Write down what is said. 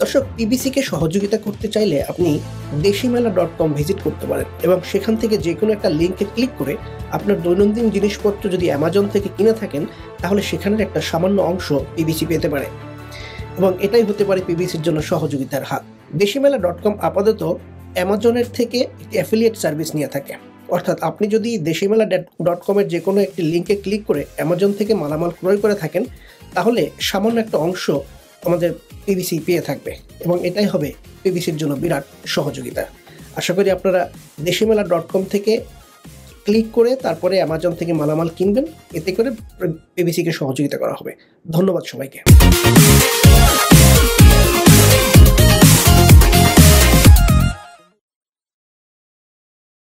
দর্শক পিবিসিকে সহযোগিতা করতে চাইলে আপনি দেশিমেলা ডট কম ভিজিট করতে পারেন এবং সেখান থেকে যে কোনো একটা লিঙ্কে ক্লিক করে আপনার দৈনন্দিন জিনিসপত্র যদি অ্যামাজন থেকে কিনে থাকেন, তাহলে সেখানের একটা সামান্য অংশ পিবিসি পেতে পারে। এবং এটাই হতে পারে পিবিসির জন্য সহযোগিতার হাত। দেশিমেলা ডট কম আপাতত অ্যামাজনের থেকে একটি অ্যাফিলিয়েট সার্ভিস নিয়ে থাকে। অর্থাৎ আপনি যদি দেশি দেশিমেলা ডট কমের যে কোনো একটি লিঙ্কে ক্লিক করে অ্যামাজন থেকে মালামাল ক্রয় করে থাকেন, তাহলে সামান্য একটা অংশ আমাদের পিবিসি পেয়ে থাকবে এবং এটাই হবে পিবিসির জন্য বিরাট সহযোগিতা। আশা করি আপনারা দেশিমেলা ডট কম থেকে ক্লিক করে তারপরে অ্যামাজন থেকে মালামাল কিনবেন, এতে করে পিবিসিকে সহযোগিতা করা হবে। ধন্যবাদ সবাইকে।